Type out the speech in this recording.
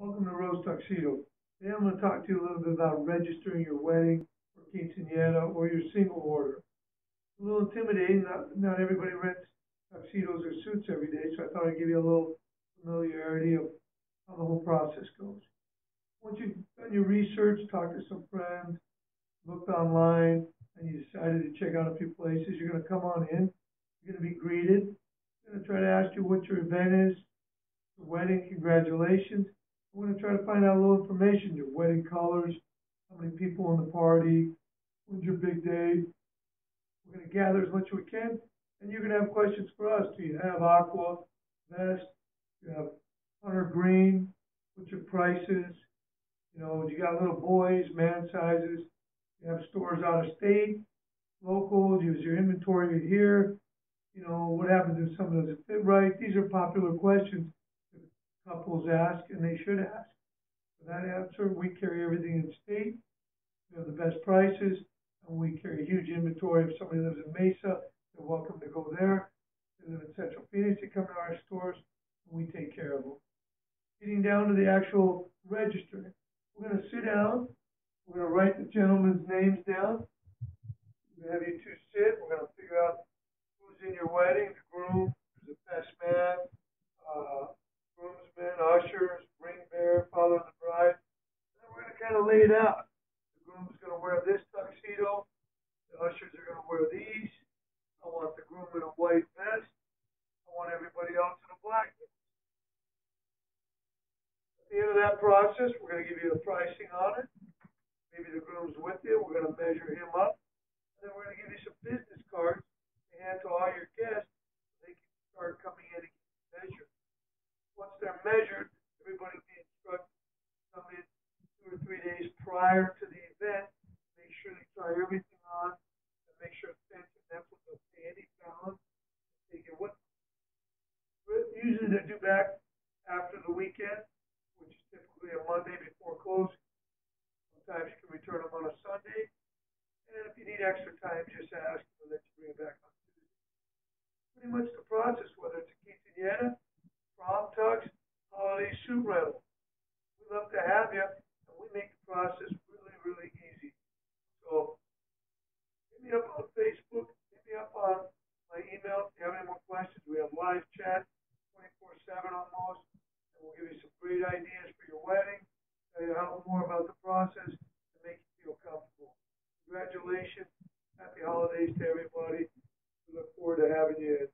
Welcome to Rose Tuxedo. Today I'm gonna talk to you a little bit about registering your wedding or quinceañera or your single order. A little intimidating, not, not everybody rents tuxedos or suits every day, so I thought I'd give you a little familiarity of how the whole process goes. Once you've done your research, talked to some friends, looked online, and you decided to check out a few places, you're gonna come on in, you're gonna be greeted, I'm gonna try to ask you what your event is, the wedding, congratulations. I'm gonna try to find out a little information, your wedding colors, how many people in the party, when's your big day. We're gonna gather as much as we can, and you're gonna have questions for us. Do you have aqua, vest? You have hunter green? What's your prices? You know, do you got little boys, man sizes. You have stores out of state, local. Use your inventory here. You know, what happens if something doesn't fit right? These are popular questions couples ask, and they should ask. For that answer, we carry everything in state. We have the best prices, and we carry a huge inventory. If somebody lives in Mesa, they're welcome to go there. If they live in Central Phoenix, they come to our stores, and we take care of them. Getting down to the actual registering. We're gonna sit down, we're gonna write the gentlemen's names down. It out. The groom's gonna wear this tuxedo, the ushers are gonna wear these. I want the groom in a white vest. I want everybody else in a black vest. At the end of that process, we're gonna give you the pricing on it. Maybe the groom's with you, we're gonna measure him up. And then we're gonna give you some business cards to hand to all your guests, so they can start coming in and get measured. Once they're measured, everybody will be instructed to come in two or three days prior to the event, make sure they try everything on, and make sure fits, and that's when they'll pay any balance, with them. But Usually they're due back after the weekend, which is typically a Monday before closing. Sometimes you can return them on a Sunday, and if you need extra time, just ask, and let you bring it back on Tuesday. Pretty much the process, whether it's a quinceañera, prom tux, holiday suit rental. We love to have you, make the process really, really easy. So, hit me up on Facebook, hit me up on my email if you have any more questions. We have live chat twenty-four seven almost, and we'll give you some great ideas for your wedding, tell you how more about the process, and make you feel comfortable. Congratulations, happy holidays to everybody. We look forward to having you